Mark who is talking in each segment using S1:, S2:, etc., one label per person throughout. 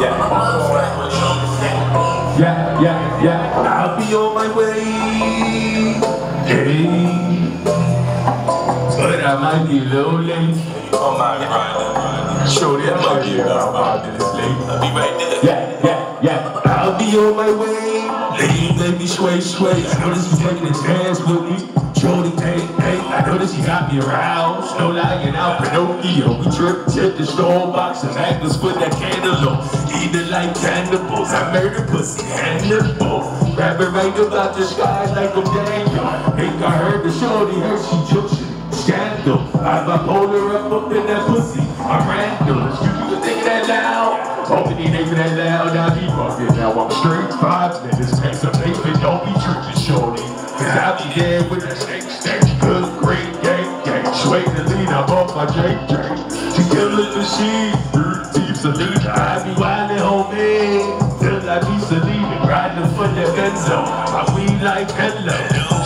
S1: Yeah. Yeah, yeah, yeah. I'll be on my way. Hey. But I might be lonely.
S2: Oh my god.
S1: Show them I might be about this late.
S2: I'll be right there.
S1: Yeah, yeah, yeah. I'll be on my way. Lean, baby, sway, sway. I know this is taking a chance with me. Jody, hey, hey. I know this you got me aroused. No lying out, Pinocchio. We trip to the store box and Magnus put that candle on. Eating like cannibals. I murder pussy, Hannibal. Grab it right about the sky like I'm Daniel. Think I heard the shorty, heard she jokes scandal. I'm bipolar up up in that pussy. I'm random. Loud. Hoping he ain't that loud. Now he fucking now. I'm straight five minutes. Take some pavement. Don't be tripping, shorty. Cause I be there with the steak, steak. Benzo. I weed like hello.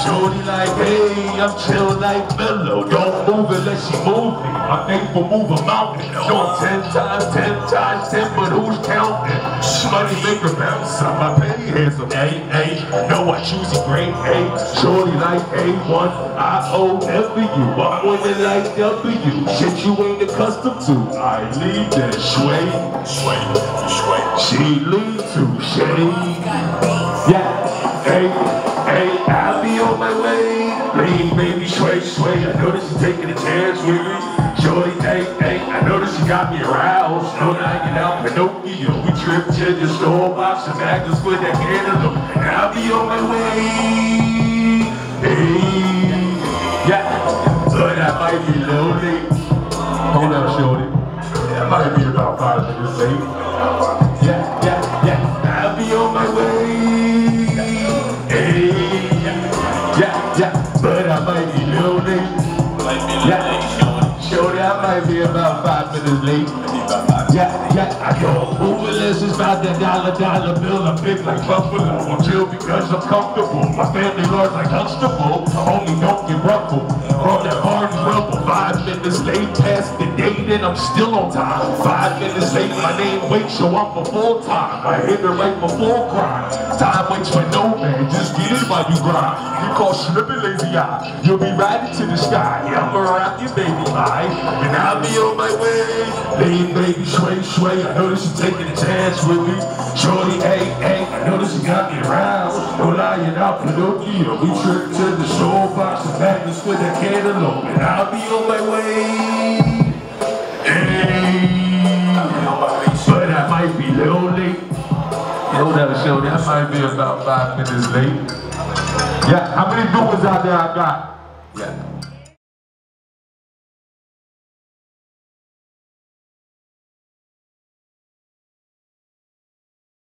S1: Shorty like, hey, I'm chill like mellow. Don't move unless she move me. I'm thankful move a mountain. Doing ten times, ten times, ten, but who's counting? Money maker bounce on my penny handsome. Hey, hey, no, I choose a great A. Like A1, I O W. I'm winning like W. Shit you ain't accustomed to. I leave that sway.
S2: Sway, sway.
S1: She lead to shade. Yeah, hey, hey, I'll be on my way. Lean, baby, sway, sway. I know that she's taking a chance with me. Shorty, hey, hey, I know that she got me aroused. No knocking out Pinocchio. We trip to the store, box and Magnus with that candle. And I'll be on my way. Hey, yeah, but I might be late. Hold up, shorty. I might be about five minutes late. Yeah, yeah, yeah. I'll be on my way. Might be about five minutes late. Yeah, yeah, I go Uberless is about that dollar, dollar bill. I'm big like Buffalo. I'm chill because I'm comfortable. My family large like Huxtable. Homie, don't get ruffled. From that. Five minutes late, past the date, and I'm still on time. Five minutes late, my name wait, I'm for full time. I hit it right before crime. Time waits for no man, just get it while you grind. You call slipping lazy eye. You'll be riding to the sky. Yeah, I'm gonna rock your baby life. And I'll be on my way. Lean baby, sway, sway. I know that she's taking a chance with me. Shorty, hey, hey. I know that she got me around. No lying out, Pinocchio. We trip to the store box and Magnus with a cantaloupe. And I'll be on my way. Hey. But I might be a little late. Yo, that might be about five minutes late. Yeah, how many doers out there I got? Yeah.